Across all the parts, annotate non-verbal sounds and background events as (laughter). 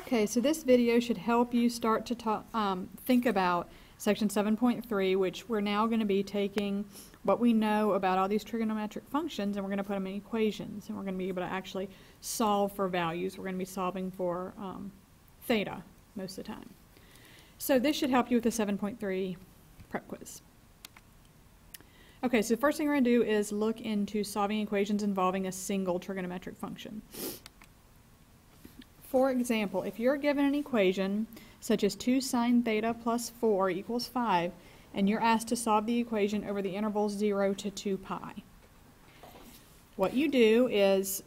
Okay, so this video should help you start to talk, um, think about section 7.3, which we're now going to be taking what we know about all these trigonometric functions and we're going to put them in equations and we're going to be able to actually solve for values. We're going to be solving for um, theta most of the time. So this should help you with the 7.3 prep quiz. Okay, so the first thing we're going to do is look into solving equations involving a single trigonometric function. For example, if you're given an equation such as 2 sine theta plus 4 equals 5, and you're asked to solve the equation over the intervals 0 to 2 pi. What you do is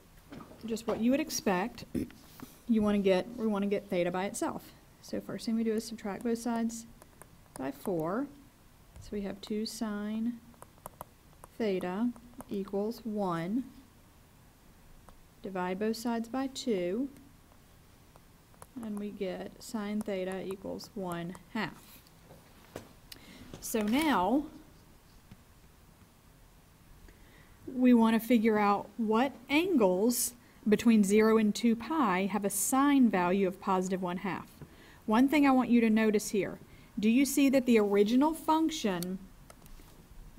just what you would expect. You want to get, we want to get theta by itself. So first thing we do is subtract both sides by 4. So we have 2 sine theta equals 1. Divide both sides by 2 and we get sine theta equals 1 half. So now we want to figure out what angles between 0 and 2 pi have a sine value of positive 1 half. One thing I want you to notice here, do you see that the original function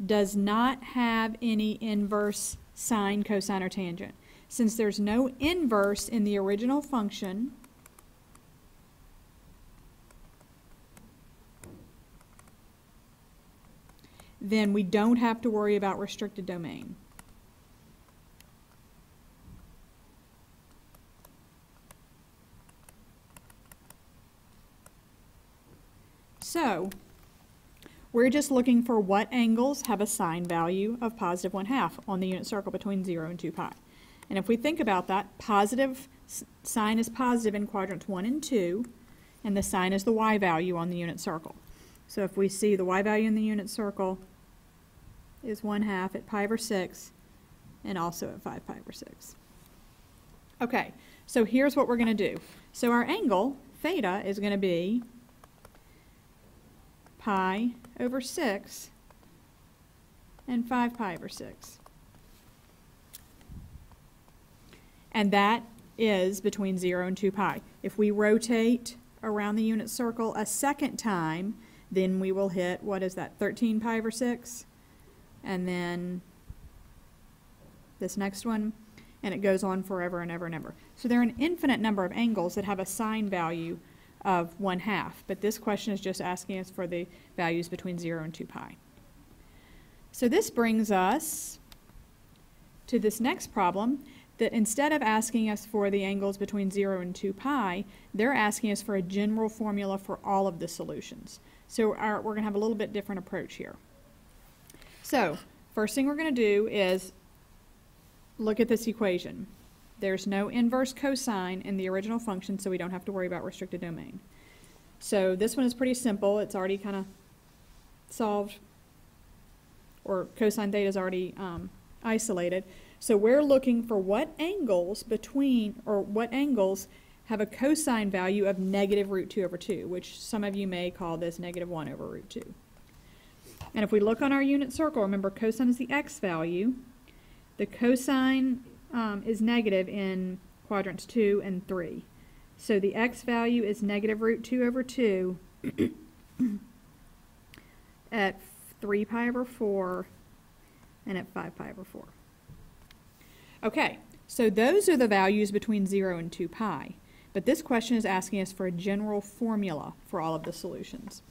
does not have any inverse sine, cosine, or tangent? Since there's no inverse in the original function, then we don't have to worry about restricted domain. So, we're just looking for what angles have a sine value of positive 1 half on the unit circle between 0 and 2 pi. And if we think about that, positive sine is positive in quadrants 1 and 2, and the sine is the y value on the unit circle. So if we see the y value in the unit circle is 1 half at pi over 6 and also at 5 pi over 6. Okay, so here's what we're going to do. So our angle, theta, is going to be pi over 6 and 5 pi over 6. And that is between 0 and 2 pi. If we rotate around the unit circle a second time, then we will hit, what is that, 13 pi over 6? And then this next one, and it goes on forever and ever and ever. So there are an infinite number of angles that have a sine value of 1 half, but this question is just asking us for the values between 0 and 2 pi. So this brings us to this next problem that instead of asking us for the angles between 0 and 2 pi, they're asking us for a general formula for all of the solutions. So our, we're going to have a little bit different approach here. So, first thing we're going to do is look at this equation. There's no inverse cosine in the original function, so we don't have to worry about restricted domain. So this one is pretty simple. It's already kind of solved, or cosine theta is already um, isolated. So we're looking for what angles between, or what angles have a cosine value of negative root 2 over 2, which some of you may call this negative 1 over root 2. And if we look on our unit circle, remember cosine is the x value. The cosine um, is negative in quadrants 2 and 3. So the x value is negative root 2 over 2 (coughs) at 3 pi over 4 and at 5 pi over 4. Okay, so those are the values between 0 and 2 pi. But this question is asking us for a general formula for all of the solutions.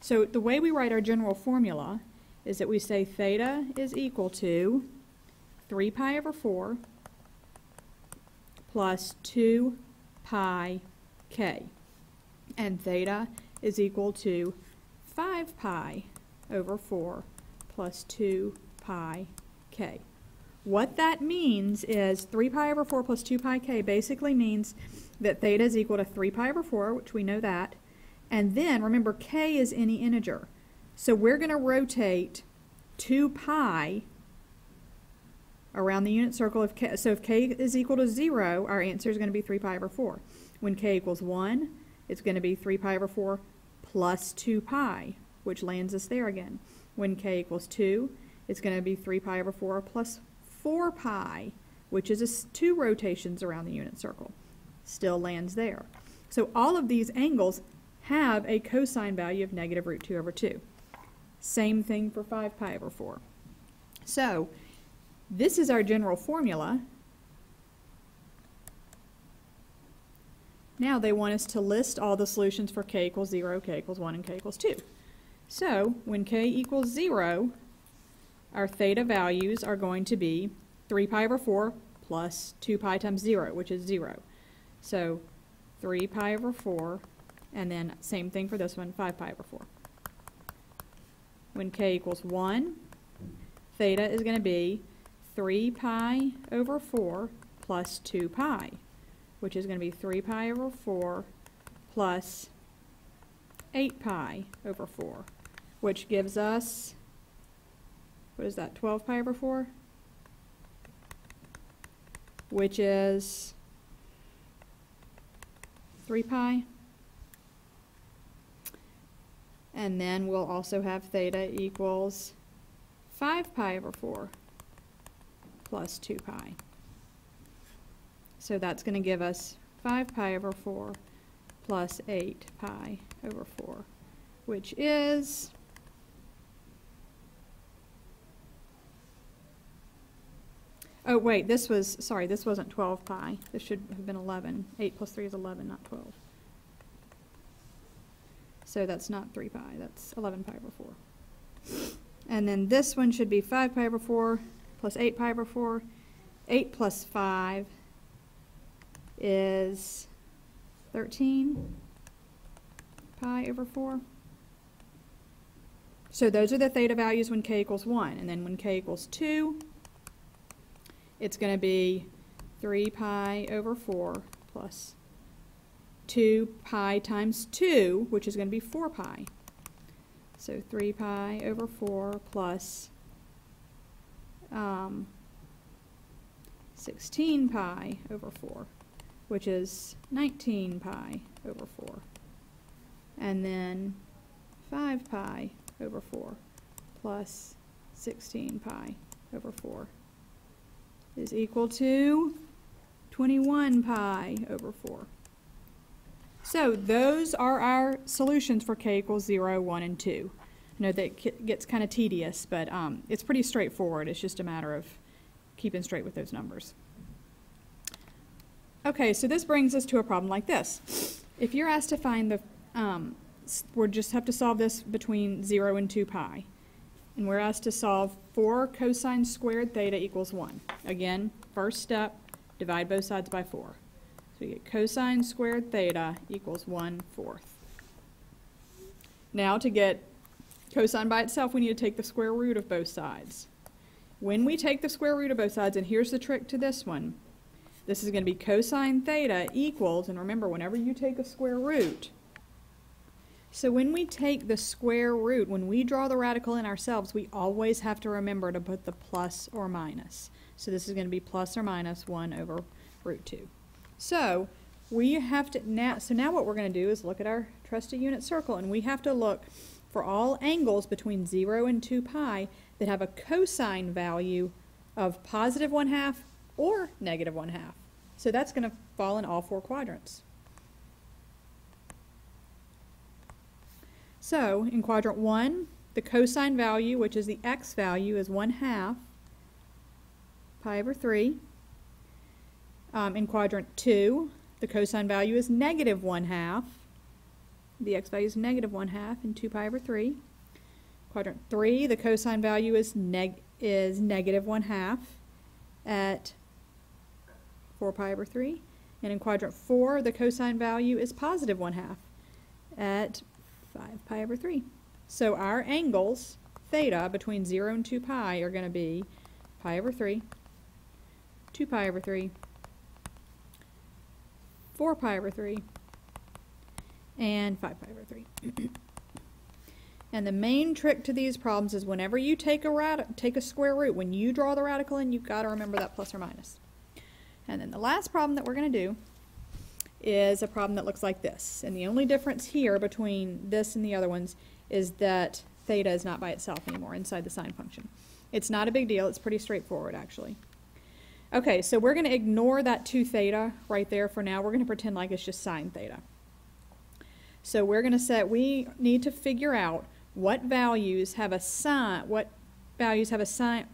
So the way we write our general formula is that we say theta is equal to 3 pi over 4 plus 2 pi k. And theta is equal to 5 pi over 4 plus 2 pi k. What that means is 3 pi over 4 plus 2 pi k basically means that theta is equal to 3 pi over 4, which we know that, and then, remember, k is any integer. So we're going to rotate 2 pi around the unit circle. Of k, so if k is equal to 0, our answer is going to be 3 pi over 4. When k equals 1, it's going to be 3 pi over 4 plus 2 pi, which lands us there again. When k equals 2, it's going to be 3 pi over 4 plus 4 pi, which is a, two rotations around the unit circle. Still lands there. So all of these angles have a cosine value of negative root 2 over 2. Same thing for 5 pi over 4. So this is our general formula. Now they want us to list all the solutions for k equals 0, k equals 1, and k equals 2. So when k equals 0, our theta values are going to be 3 pi over 4 plus 2 pi times 0, which is 0. So 3 pi over 4, and then same thing for this one, 5 pi over 4. When k equals 1, theta is going to be 3 pi over 4 plus 2 pi, which is going to be 3 pi over 4 plus 8 pi over 4, which gives us, what is that, 12 pi over 4? Which is 3 pi. And then we'll also have theta equals 5 pi over 4 plus 2 pi. So that's going to give us 5 pi over 4 plus 8 pi over 4, which is Oh, wait, this was, sorry, this wasn't 12 pi. This should have been 11. 8 plus 3 is 11, not 12. So that's not 3 pi, that's 11 pi over 4. And then this one should be 5 pi over 4 plus 8 pi over 4. 8 plus 5 is 13 pi over 4. So those are the theta values when k equals 1. And then when k equals 2, it's going to be 3 pi over 4 plus 2 pi times 2, which is going to be 4 pi. So 3 pi over 4 plus um, 16 pi over 4, which is 19 pi over 4. And then 5 pi over 4 plus 16 pi over 4 is equal to 21 pi over 4. So those are our solutions for k equals 0, 1, and 2. I know that gets kind of tedious, but um, it's pretty straightforward. It's just a matter of keeping straight with those numbers. Okay, so this brings us to a problem like this. If you're asked to find the, um, we just have to solve this between 0 and 2 pi. And we're asked to solve 4 cosine squared theta equals 1. Again, first step, divide both sides by 4. So we get cosine squared theta equals 1 fourth. Now to get cosine by itself, we need to take the square root of both sides. When we take the square root of both sides, and here's the trick to this one, this is going to be cosine theta equals, and remember, whenever you take a square root, so when we take the square root, when we draw the radical in ourselves, we always have to remember to put the plus or minus. So this is going to be plus or minus 1 over root 2. So we have to now, so now what we're going to do is look at our trusted unit circle, and we have to look for all angles between 0 and 2 pi that have a cosine value of positive 1 half or negative 1 half. So that's going to fall in all four quadrants. So in quadrant 1, the cosine value, which is the x value, is 1 half pi over 3. Um, in quadrant 2, the cosine value is negative 1 half. The x value is negative 1 half in 2 pi over 3. Quadrant 3, the cosine value is, neg is negative 1 half at 4 pi over 3. And in quadrant 4, the cosine value is positive 1 half at 5 pi over 3. So our angles, theta, between 0 and 2 pi are going to be pi over 3, 2 pi over 3, 4 pi over 3, and 5 pi over 3. (clears throat) and the main trick to these problems is whenever you take a, take a square root, when you draw the radical in, you've got to remember that plus or minus. And then the last problem that we're going to do is a problem that looks like this. And the only difference here between this and the other ones is that theta is not by itself anymore inside the sine function. It's not a big deal. It's pretty straightforward, actually. Okay, so we're going to ignore that 2 theta right there for now. We're going to pretend like it's just sine theta. So we're gonna set, we need to figure out what values have a sine, what values have a sine,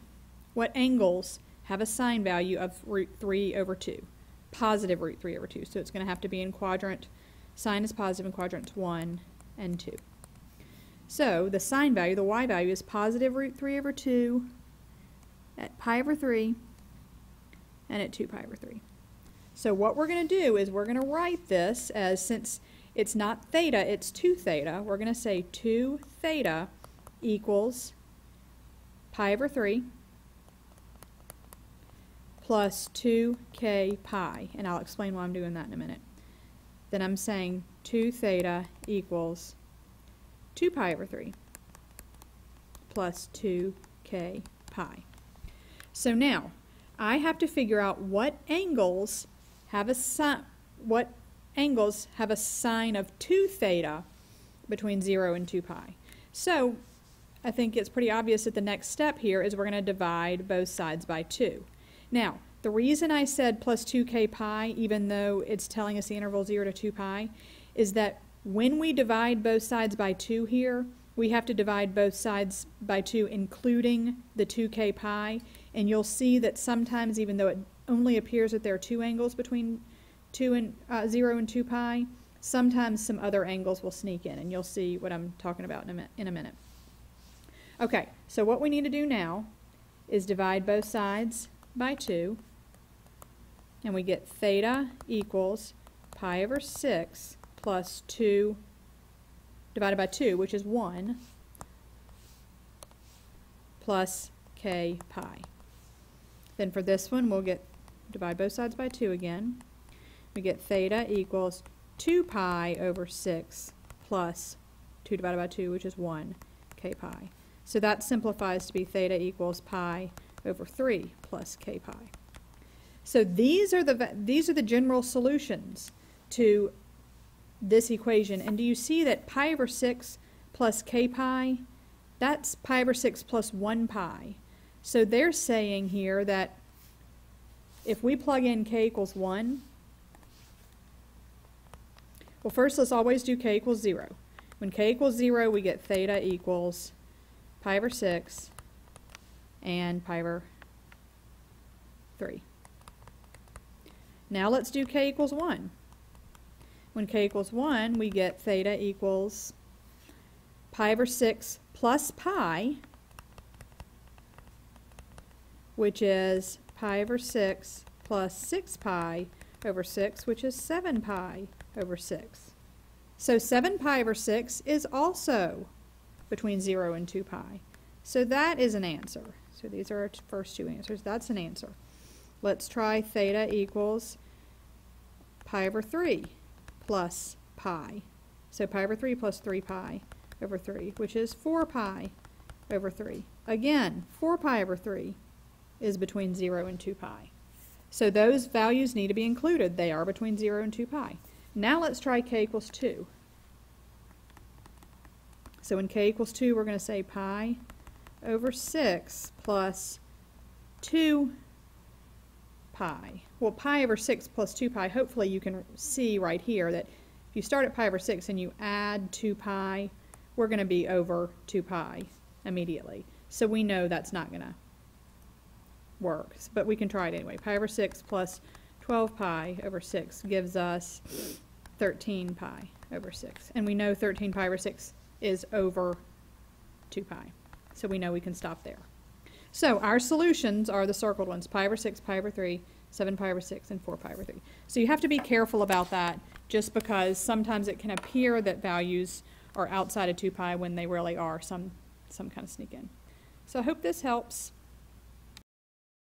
what angles have a sine value of root three over two, positive root three over two. So it's gonna have to be in quadrant, sine is positive in quadrants one and two. So the sine value, the y value, is positive root 3 over 2 at pi over 3 and at 2 pi over 3. So what we're going to do is we're going to write this as, since it's not theta, it's 2 theta, we're going to say 2 theta equals pi over 3 plus 2k pi, and I'll explain why I'm doing that in a minute. Then I'm saying 2 theta equals 2 pi over 3 plus 2k pi. So now, I have to figure out what angles have a sine, what angles have a sine of 2 theta between 0 and 2 pi. So, I think it's pretty obvious that the next step here is we're going to divide both sides by 2. Now, the reason I said plus 2k pi, even though it's telling us the interval 0 to 2 pi, is that when we divide both sides by 2 here, we have to divide both sides by 2 including the 2k pi, and you'll see that sometimes even though it only appears that there are two angles between 2 and uh, 0 and 2 pi, sometimes some other angles will sneak in, and you'll see what I'm talking about in a, in a minute. Okay, so what we need to do now is divide both sides by 2, and we get theta equals pi over 6 plus 2 divided by 2, which is 1, plus k pi. Then for this one, we'll get, divide both sides by 2 again. We get theta equals 2 pi over 6 plus 2 divided by 2, which is 1 k pi. So that simplifies to be theta equals pi over 3 plus k pi. So these are the, these are the general solutions to this equation. And do you see that pi over 6 plus k pi, that's pi over 6 plus 1 pi. So they're saying here that if we plug in k equals 1, well, first let's always do k equals 0. When k equals 0, we get theta equals pi over 6 and pi over 3. Now let's do k equals 1. When k equals 1, we get theta equals pi over 6 plus pi, which is pi over 6 plus 6 pi over 6, which is 7 pi over 6. So 7 pi over 6 is also between 0 and 2 pi. So that is an answer. So these are our first two answers. That's an answer. Let's try theta equals pi over 3 plus pi. So pi over 3 plus 3 pi over 3, which is 4 pi over 3. Again, 4 pi over 3 is between 0 and 2 pi. So those values need to be included. They are between 0 and 2 pi. Now let's try k equals 2. So when k equals 2, we're going to say pi over 6 plus 2 pi. Well, pi over 6 plus 2 pi, hopefully you can see right here that if you start at pi over 6 and you add 2 pi, we're going to be over 2 pi immediately. So we know that's not going to work, but we can try it anyway. Pi over 6 plus 12 pi over 6 gives us 13 pi over 6. And we know 13 pi over 6 is over 2 pi. So we know we can stop there. So our solutions are the circled ones, pi over 6, pi over 3, 7 pi over 6, and 4 pi over 3. So you have to be careful about that just because sometimes it can appear that values are outside of 2 pi when they really are. Some, some kind of sneak in. So I hope this helps.